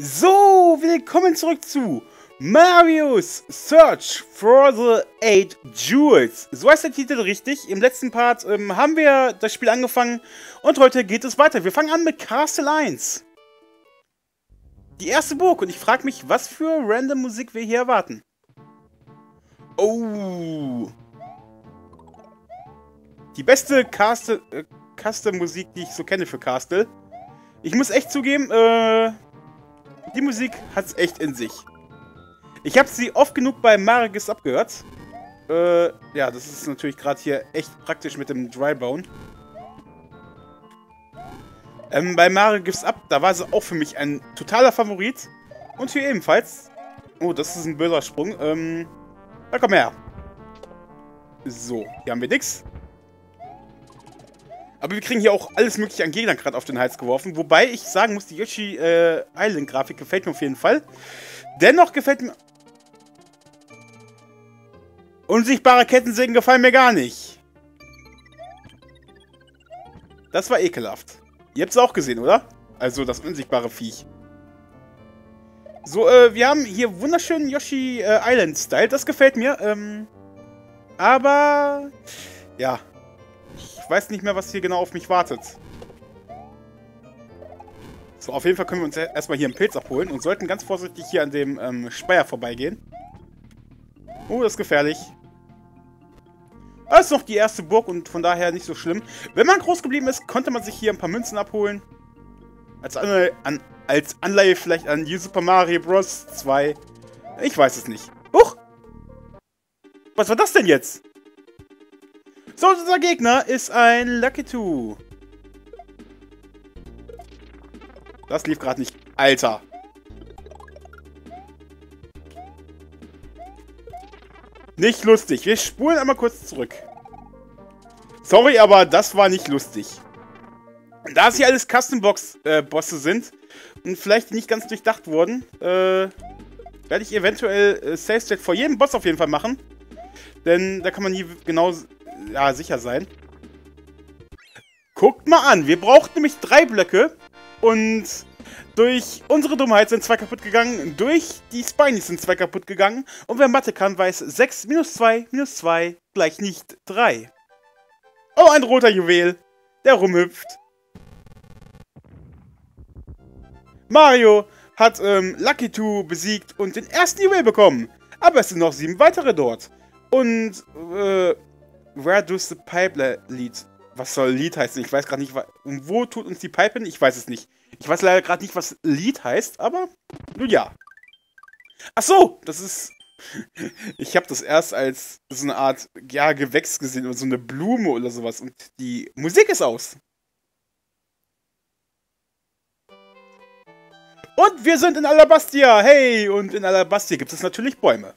So, willkommen zurück zu Mario's Search for the Eight Jewels. So heißt der Titel richtig. Im letzten Part ähm, haben wir das Spiel angefangen und heute geht es weiter. Wir fangen an mit Castle 1. Die erste Burg und ich frage mich, was für random Musik wir hier erwarten. Oh. Die beste Castle, äh, Castle-Musik, die ich so kenne für Castle. Ich muss echt zugeben, äh, die Musik hat's echt in sich. Ich habe sie oft genug bei Marigis abgehört. Äh, ja, das ist natürlich gerade hier echt praktisch mit dem Drybone. Ähm, bei Mario Gives Up, da war sie auch für mich ein totaler Favorit. Und hier ebenfalls. Oh, das ist ein böser Sprung. Ähm, da komm her. So, hier haben wir nix. Aber wir kriegen hier auch alles mögliche an Gegnern gerade auf den Hals geworfen. Wobei ich sagen muss, die Yoshi äh, Island Grafik gefällt mir auf jeden Fall. Dennoch gefällt mir... Unsichtbare Kettensägen gefallen mir gar nicht. Das war ekelhaft. Ihr habt es auch gesehen, oder? Also das unsichtbare Viech. So, äh, wir haben hier wunderschönen Yoshi äh, Island Style. Das gefällt mir. Ähm, aber... Ja, weiß nicht mehr, was hier genau auf mich wartet. So, auf jeden Fall können wir uns erstmal hier einen Pilz abholen und sollten ganz vorsichtig hier an dem ähm, Speier vorbeigehen. Oh, das ist gefährlich. Das ist noch die erste Burg und von daher nicht so schlimm. Wenn man groß geblieben ist, konnte man sich hier ein paar Münzen abholen. Als Anleihe, an, als Anleihe vielleicht an New Super Mario Bros. 2. Ich weiß es nicht. Huch! Was war das denn jetzt? So, unser Gegner ist ein Lucky Two. Das lief gerade nicht. Alter. Nicht lustig. Wir spulen einmal kurz zurück. Sorry, aber das war nicht lustig. Da es hier alles Custom-Box-Bosse äh, sind und vielleicht nicht ganz durchdacht wurden, äh, werde ich eventuell äh, Safe State vor jedem Boss auf jeden Fall machen. Denn da kann man nie genau ja, sicher sein. Guckt mal an, wir brauchten nämlich drei Blöcke und durch unsere Dummheit sind zwei kaputt gegangen, durch die Spinies sind zwei kaputt gegangen und wer Mathe kann, weiß 6 minus 2 minus 2 gleich nicht 3. Oh, ein roter Juwel, der rumhüpft. Mario hat ähm, Lucky 2 besiegt und den ersten Juwel bekommen. Aber es sind noch sieben weitere dort. Und äh, Where does the pipe lead? Was soll Lied heißen? Ich weiß gerade nicht, wo tut uns die Pipe hin? Ich weiß es nicht. Ich weiß leider gerade nicht, was Lied heißt, aber nun ja. Ach so, das ist... Ich habe das erst als so eine Art, ja, Gewächs gesehen oder so eine Blume oder sowas. Und die Musik ist aus. Und wir sind in Alabastia. Hey, und in Alabastia gibt es natürlich Bäume.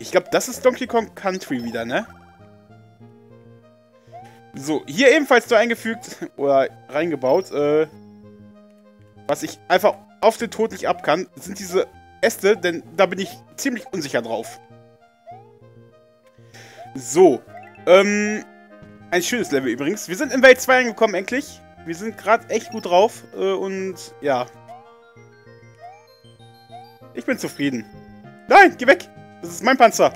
Ich glaube, das ist Donkey Kong Country wieder, ne? So, hier ebenfalls so eingefügt oder reingebaut, äh, was ich einfach auf den Tod nicht ab kann, sind diese Äste, denn da bin ich ziemlich unsicher drauf. So, ähm, ein schönes Level übrigens. Wir sind in Welt 2 angekommen, endlich. Wir sind gerade echt gut drauf äh, und ja. Ich bin zufrieden. Nein, geh weg! Das ist mein Panzer.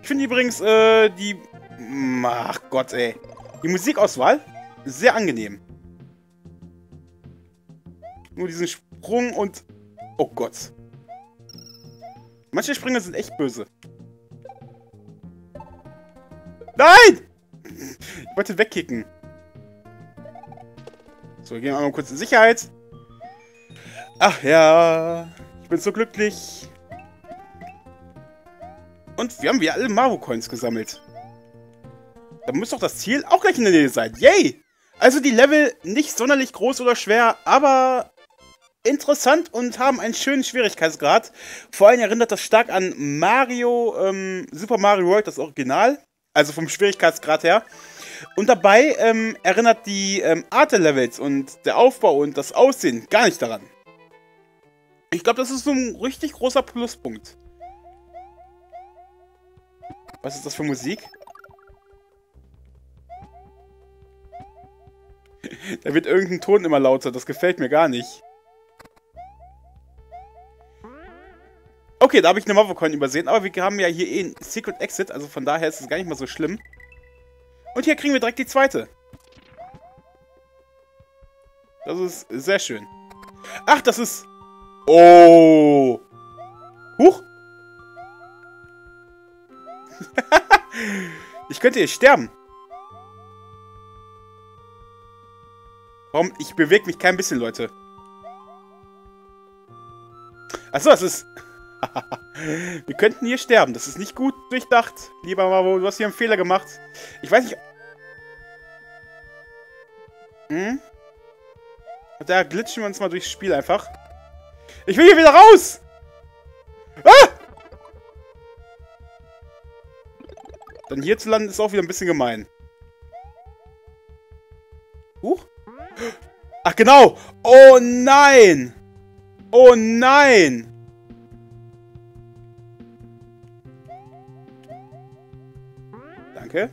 Ich finde übrigens, äh, die... Ach Gott, ey. Die Musikauswahl sehr angenehm. Nur diesen Sprung und... Oh Gott. Manche Sprünge sind echt böse. Nein! Ich wollte wegkicken. So, wir gehen einmal kurz in Sicherheit. Ach ja, ich bin so glücklich. Und wir haben wieder alle Marvo-Coins gesammelt. Da muss doch das Ziel auch gleich in der Nähe sein. Yay! Also die Level nicht sonderlich groß oder schwer, aber interessant und haben einen schönen Schwierigkeitsgrad. Vor allem erinnert das stark an Mario, ähm, Super Mario World, das Original. Also vom Schwierigkeitsgrad her. Und dabei ähm, erinnert die ähm, Art der Levels und der Aufbau und das Aussehen gar nicht daran. Ich glaube, das ist so ein richtig großer Pluspunkt. Was ist das für Musik? da wird irgendein Ton immer lauter. Das gefällt mir gar nicht. Okay, da habe ich eine Mothercoin übersehen, aber wir haben ja hier eh ein Secret Exit, also von daher ist es gar nicht mal so schlimm. Und hier kriegen wir direkt die zweite. Das ist sehr schön. Ach, das ist... Oh! Huch! Könnte hier sterben. Warum? Ich bewege mich kein bisschen, Leute. Achso, das ist... Wir könnten hier sterben. Das ist nicht gut durchdacht. Lieber Mavo, du hast hier einen Fehler gemacht. Ich weiß nicht... Hm? Da glitschen wir uns mal durchs Spiel einfach. Ich will hier wieder raus! Ah! Dann hier zu landen ist auch wieder ein bisschen gemein. Huch. Ach genau! Oh nein! Oh nein! Danke.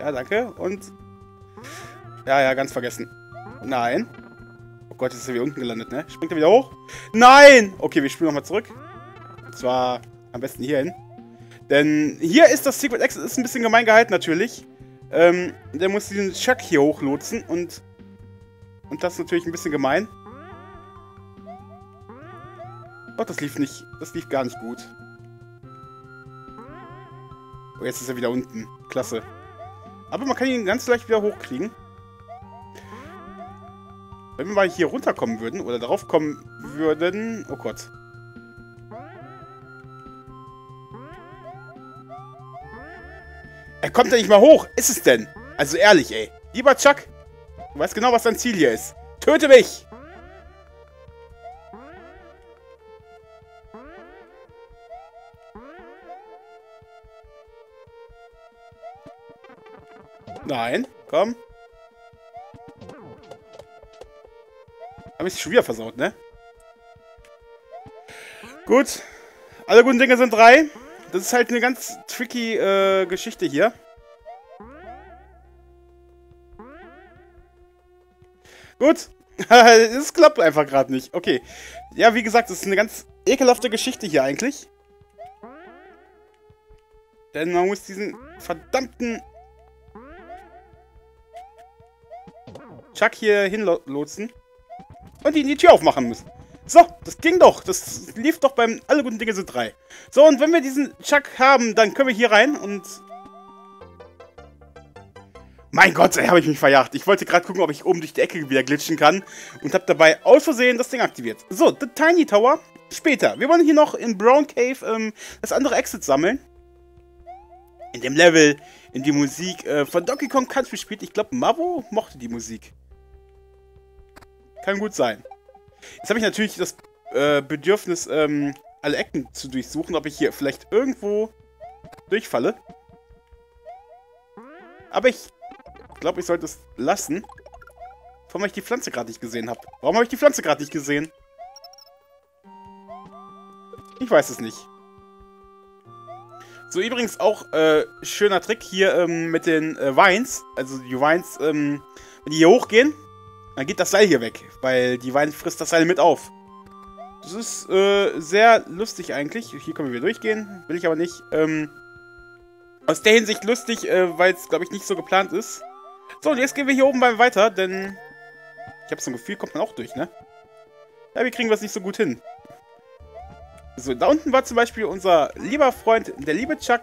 Ja, danke. Und... Ja, ja, ganz vergessen. Nein. Gott, jetzt ist er wieder unten gelandet, ne? Springt er wieder hoch? Nein! Okay, wir spielen nochmal zurück. Und zwar am besten hier hin. Denn hier ist das Secret Exit, ist ein bisschen gemein gehalten natürlich. Ähm, der muss diesen Chuck hier hochlotsen und... Und das ist natürlich ein bisschen gemein. Oh, das lief nicht. Das lief gar nicht gut. Oh, jetzt ist er wieder unten. Klasse. Aber man kann ihn ganz leicht wieder hochkriegen. Wenn wir mal hier runterkommen würden, oder darauf kommen würden... Oh Gott. Er kommt ja nicht mal hoch. Ist es denn? Also ehrlich, ey. Lieber Chuck, du weißt genau, was dein Ziel hier ist. Töte mich! Nein, komm. Hab ich schon wieder versaut, ne? Gut. Alle guten Dinge sind drei. Das ist halt eine ganz tricky äh, Geschichte hier. Gut. Es klappt einfach gerade nicht. Okay. Ja, wie gesagt, das ist eine ganz ekelhafte Geschichte hier eigentlich. Denn man muss diesen verdammten Chuck hier hinlotsen. Und ihn die Tür aufmachen müssen. So, das ging doch. Das lief doch beim Alle guten Dinge sind drei. So, und wenn wir diesen Chuck haben, dann können wir hier rein und... Mein Gott, ey, habe ich mich verjagt. Ich wollte gerade gucken, ob ich oben durch die Ecke wieder glitschen kann. Und habe dabei aus Versehen das Ding aktiviert. So, The Tiny Tower. Später. Wir wollen hier noch in Brown Cave ähm, das andere Exit sammeln. In dem Level, in die Musik äh, von Donkey Kong Country spielt. Ich glaube, Mavo mochte die Musik. Kann gut sein. Jetzt habe ich natürlich das äh, Bedürfnis, ähm, alle Ecken zu durchsuchen, ob ich hier vielleicht irgendwo durchfalle. Aber ich glaube, ich sollte es lassen. Warum ich die Pflanze gerade nicht gesehen habe. Warum habe ich die Pflanze gerade nicht gesehen? Ich weiß es nicht. So, übrigens auch äh, schöner Trick hier ähm, mit den äh, Vines. Also die Vines, ähm, wenn die hier hochgehen, dann geht das Seil hier weg, weil die Wein frisst das Seil mit auf. Das ist äh, sehr lustig eigentlich. Hier können wir wieder durchgehen, will ich aber nicht. Ähm, aus der Hinsicht lustig, äh, weil es, glaube ich, nicht so geplant ist. So, und jetzt gehen wir hier oben mal weiter, denn ich habe so ein Gefühl, kommt man auch durch, ne? Ja, wir kriegen was nicht so gut hin. So, da unten war zum Beispiel unser lieber Freund, der liebe Chuck.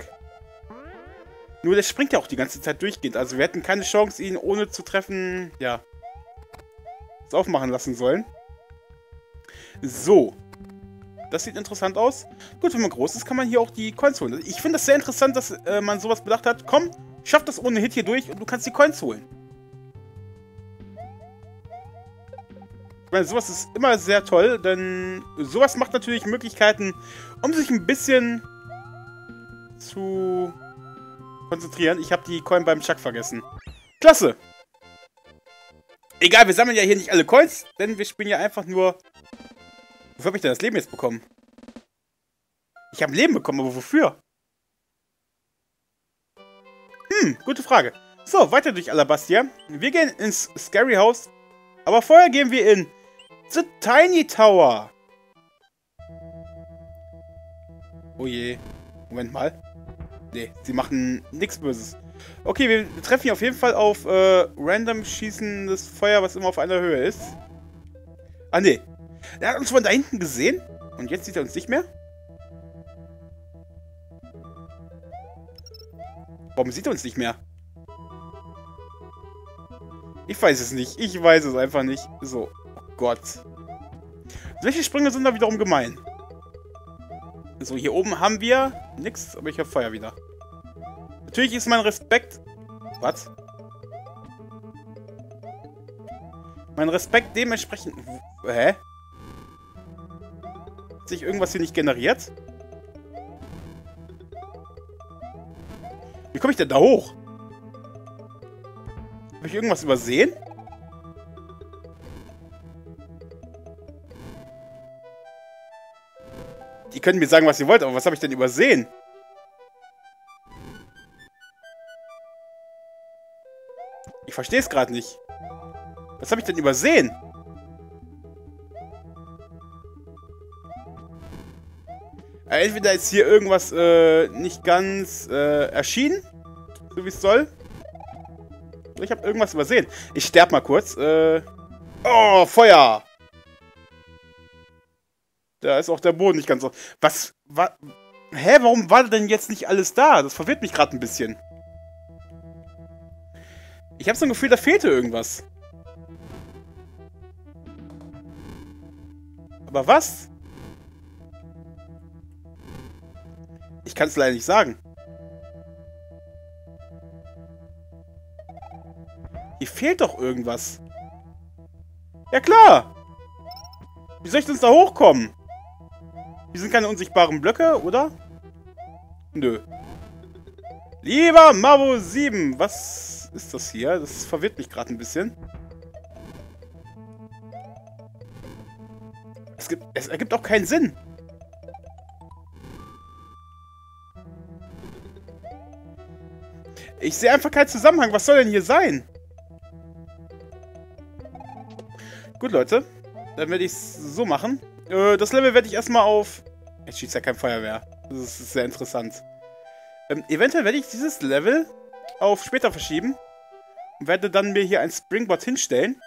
Nur der springt ja auch die ganze Zeit durchgehend. Also wir hätten keine Chance, ihn ohne zu treffen, ja, aufmachen lassen sollen. So. Das sieht interessant aus. Gut, wenn man groß ist, kann man hier auch die Coins holen. Ich finde es sehr interessant, dass äh, man sowas bedacht hat. Komm, schaff das ohne Hit hier durch und du kannst die Coins holen. Ich meine, sowas ist immer sehr toll, denn sowas macht natürlich Möglichkeiten, um sich ein bisschen zu konzentrieren. Ich habe die Coin beim Chuck vergessen. Klasse! Egal, wir sammeln ja hier nicht alle Coins, denn wir spielen ja einfach nur... Wofür habe ich denn das Leben jetzt bekommen? Ich habe ein Leben bekommen, aber wofür? Hm, gute Frage. So, weiter durch Alabastia. Wir gehen ins Scary House. Aber vorher gehen wir in The Tiny Tower. Oh je. Moment mal. Nee, sie machen nichts Böses. Okay, wir treffen hier auf jeden Fall auf äh, random schießendes Feuer, was immer auf einer Höhe ist. Ah, nee. Er hat uns von da hinten gesehen. Und jetzt sieht er uns nicht mehr? Warum sieht er uns nicht mehr? Ich weiß es nicht. Ich weiß es einfach nicht. So. Oh Gott. Solche Sprünge sind da wiederum gemein. So, hier oben haben wir nichts, aber ich habe Feuer wieder. Natürlich ist mein Respekt... Was? Mein Respekt dementsprechend... Hä? Hat sich irgendwas hier nicht generiert? Wie komme ich denn da hoch? Habe ich irgendwas übersehen? Die können mir sagen, was ihr wollt, aber was habe ich denn übersehen? Ich verstehe es gerade nicht. Was habe ich denn übersehen? Äh, entweder ist hier irgendwas äh, nicht ganz äh, erschienen, so wie es soll. Ich habe irgendwas übersehen. Ich sterbe mal kurz. Äh, oh, Feuer! Da ist auch der Boden nicht ganz so. Was? Wa Hä, warum war denn jetzt nicht alles da? Das verwirrt mich gerade ein bisschen. Ich habe so ein Gefühl, da fehlte irgendwas. Aber was? Ich kann es leider nicht sagen. Hier fehlt doch irgendwas. Ja klar! Wie soll ich denn da hochkommen? Wir sind keine unsichtbaren Blöcke, oder? Nö. Lieber Mabo 7, was ist das hier? Das verwirrt mich gerade ein bisschen. Es, gibt, es ergibt auch keinen Sinn. Ich sehe einfach keinen Zusammenhang. Was soll denn hier sein? Gut, Leute. Dann werde ich es so machen. Äh, das Level werde ich erstmal auf... Jetzt schießt ja kein Feuerwehr. Das ist sehr interessant. Ähm, eventuell werde ich dieses Level auf später verschieben. Und werde dann mir hier ein Springboard hinstellen.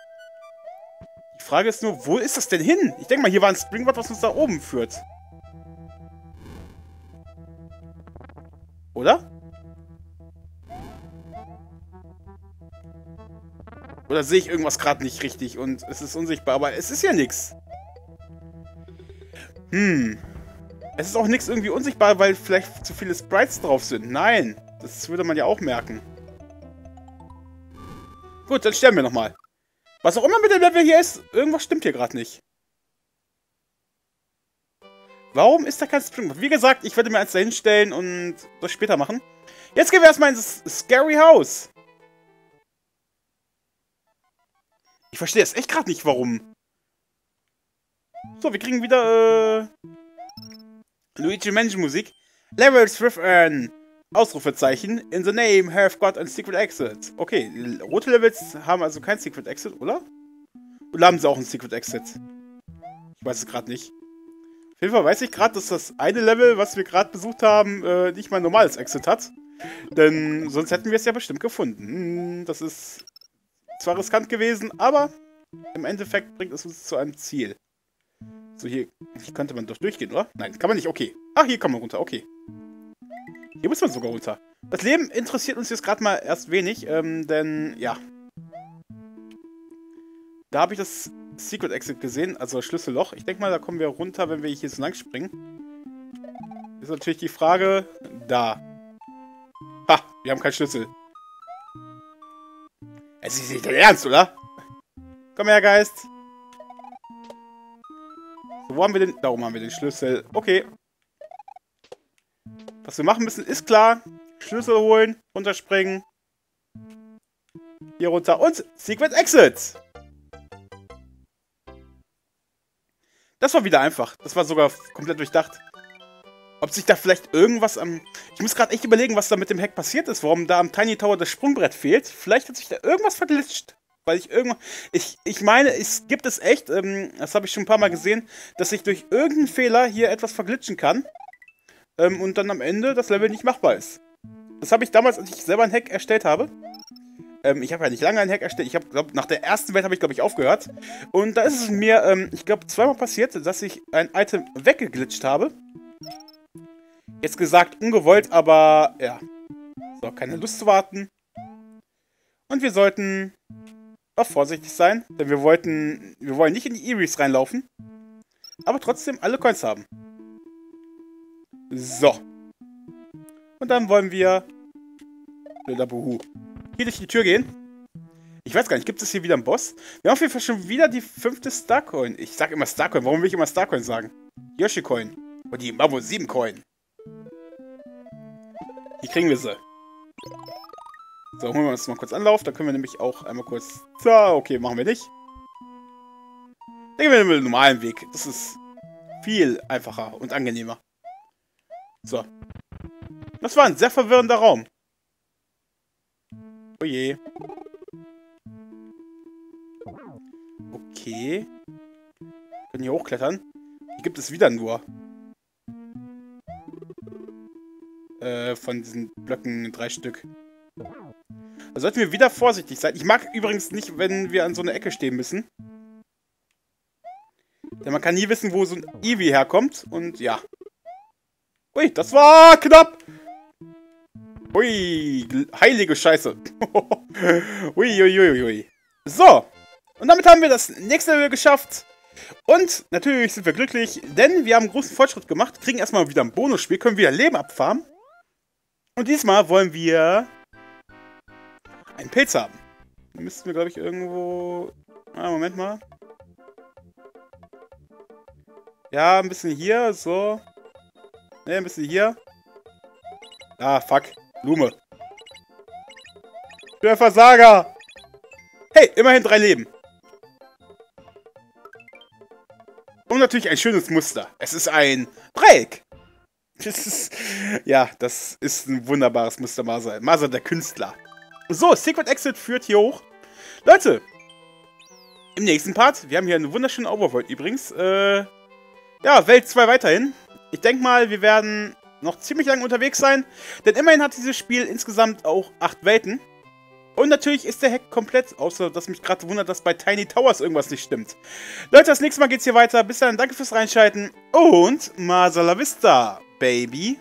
Die Frage ist nur, wo ist das denn hin? Ich denke mal, hier war ein Springboard, was uns da oben führt. Oder? Oder sehe ich irgendwas gerade nicht richtig und es ist unsichtbar, aber es ist ja nichts. Hm. Es ist auch nichts irgendwie unsichtbar, weil vielleicht zu viele Sprites drauf sind. Nein, das würde man ja auch merken. Gut, dann sterben wir nochmal. Was auch immer mit dem Level hier ist, irgendwas stimmt hier gerade nicht. Warum ist da kein Springboard? Wie gesagt, ich werde mir eins da hinstellen und das später machen. Jetzt gehen wir erstmal ins Scary House. Ich verstehe es echt gerade nicht, warum. So, wir kriegen wieder, äh... Luigi Mansion Musik. Levels with an Ausrufezeichen. In the name have got a secret exit. Okay, rote Levels haben also kein Secret Exit, oder? Oder haben sie auch ein Secret Exit? Ich weiß es gerade nicht. Auf jeden Fall weiß ich gerade, dass das eine Level, was wir gerade besucht haben, äh, nicht mal ein normales Exit hat. Denn sonst hätten wir es ja bestimmt gefunden. Hm, das ist zwar riskant gewesen, aber im Endeffekt bringt es uns zu einem Ziel. So, hier, hier könnte man doch durchgehen, oder? Nein, kann man nicht. Okay. Ach, hier kann man runter. Okay. Hier muss man sogar runter. Das Leben interessiert uns jetzt gerade mal erst wenig, ähm, denn, ja. Da habe ich das Secret Exit gesehen, also das Schlüsselloch. Ich denke mal, da kommen wir runter, wenn wir hier so lang springen. Ist natürlich die Frage, da. Ha, wir haben keinen Schlüssel. Es ist nicht dein Ernst, oder? Komm her, Geist. So, wo haben wir den... Darum haben wir den Schlüssel. Okay. Was wir machen müssen, ist klar. Schlüssel holen, runterspringen. Hier runter und Secret Exit. Das war wieder einfach. Das war sogar komplett durchdacht. ob sich da vielleicht irgendwas am... Ich muss gerade echt überlegen, was da mit dem Hack passiert ist, warum da am Tiny Tower das Sprungbrett fehlt. Vielleicht hat sich da irgendwas verglitscht. Weil ich irgendwann... Ich, ich meine, es gibt es echt, ähm, das habe ich schon ein paar Mal gesehen, dass sich durch irgendeinen Fehler hier etwas verglitschen kann. Ähm, und dann am Ende das Level nicht machbar ist. Das habe ich damals, als ich selber ein Hack erstellt habe. Ähm, ich habe ja nicht lange ein Hack erstellt. Ich habe, glaube nach der ersten Welt habe ich, glaube ich, aufgehört. Und da ist es mir, ähm, ich glaube, zweimal passiert, dass ich ein Item weggeglitscht habe. Jetzt gesagt, ungewollt, aber ja. So, keine Lust zu warten. Und wir sollten auch vorsichtig sein, denn wir wollten, wir wollen nicht in die Eries reinlaufen, aber trotzdem alle Coins haben. So. Und dann wollen wir Blöder Buhu. Hier durch die Tür gehen. Ich weiß gar nicht, gibt es hier wieder einen Boss? Wir haben auf jeden Fall schon wieder die fünfte Starcoin. Ich sag immer Starcoin. Warum will ich immer Starcoin sagen? Yoshi-Coin. Und die Mavo 7 Coin. Hier kriegen wir sie. So, holen wir uns mal kurz Anlauf. Da können wir nämlich auch einmal kurz... So, okay, machen wir nicht. Dann gehen wir den normalen Weg. Das ist viel einfacher und angenehmer. So. Das war ein sehr verwirrender Raum. Oh je. Okay. Wir können hier hochklettern. Hier gibt es wieder nur äh, von diesen Blöcken drei Stück. Da sollten wir wieder vorsichtig sein. Ich mag übrigens nicht, wenn wir an so einer Ecke stehen müssen. Denn man kann nie wissen, wo so ein Eevee herkommt. Und ja. Ui, das war knapp. Ui, heilige Scheiße. ui, ui, ui, ui. So. Und damit haben wir das nächste Level geschafft. Und natürlich sind wir glücklich, denn wir haben großen Fortschritt gemacht, kriegen erstmal wieder ein Bonusspiel, können wieder Leben abfarmen. Und diesmal wollen wir einen Pilz haben. Den müssten wir, glaube ich, irgendwo... Ah, Moment mal. Ja, ein bisschen hier, so. Ne, ein bisschen hier. Ah, fuck. Blume. Der Versager! Hey, immerhin drei Leben. Und natürlich ein schönes Muster. Es ist ein Dreieck. Das ist, ja, das ist ein wunderbares Muster Masa. Masa der Künstler. So, Secret Exit führt hier hoch. Leute, im nächsten Part, wir haben hier einen wunderschönen Overworld übrigens. Äh, ja, Welt 2 weiterhin. Ich denke mal, wir werden noch ziemlich lange unterwegs sein, denn immerhin hat dieses Spiel insgesamt auch acht Welten. Und natürlich ist der Hack komplett, außer dass mich gerade wundert, dass bei Tiny Towers irgendwas nicht stimmt. Leute, das nächste Mal geht's hier weiter. Bis dann, danke fürs Reinschalten und Masala Vista! baby